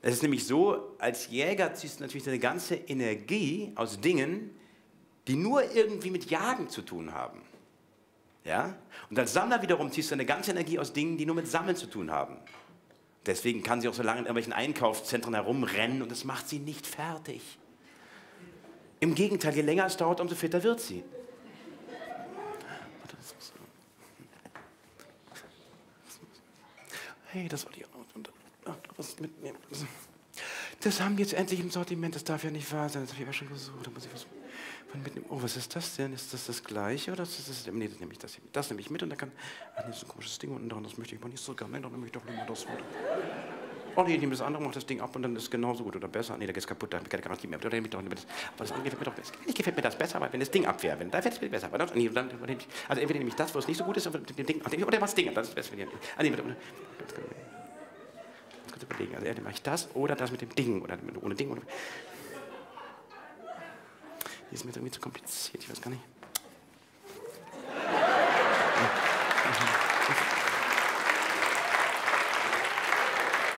Es ist nämlich so, als Jäger ziehst du natürlich deine ganze Energie aus Dingen, die nur irgendwie mit Jagen zu tun haben. Ja? Und als Sammler wiederum ziehst du deine ganze Energie aus Dingen, die nur mit Sammeln zu tun haben. Deswegen kann sie auch so lange in irgendwelchen Einkaufszentren herumrennen und das macht sie nicht fertig. Im Gegenteil, je länger es dauert, umso fitter wird sie. Hey, das war die. Was mitnehmen. Das haben wir jetzt endlich im Sortiment, das darf ja nicht wahr sein. Das habe ich aber schon gesucht. Da muss ich was mitnehmen. Oh, was ist das denn? Ist das das gleiche oder ist das, nee, das nehme ich das hier. Das nehme ich mit und dann kann. Ach, nee, das ein komisches Ding unten dran, das möchte ich mal nicht so gerne. Dann nehme ich doch lieber das mit. Oh nee, ich nehme das andere, mache das Ding ab und dann ist es genauso gut oder besser. Nee, da geht es kaputt, da habe ich keine Garantie mehr. Oder nehme ich das, aber das gefällt mir doch besser. Ich gefällt mir das besser, weil wenn das Ding abwehrt, wenn, da fällt es besser. Aber das, nee, dann, also entweder nehme ich das, wo es nicht so gut ist, oder dem Ding, das ist besser. Ah, nee, kurz überlegen. Also entweder mache ich das oder das mit dem Ding oder ohne Ding. Oder, die ist mir irgendwie zu kompliziert, ich weiß gar nicht.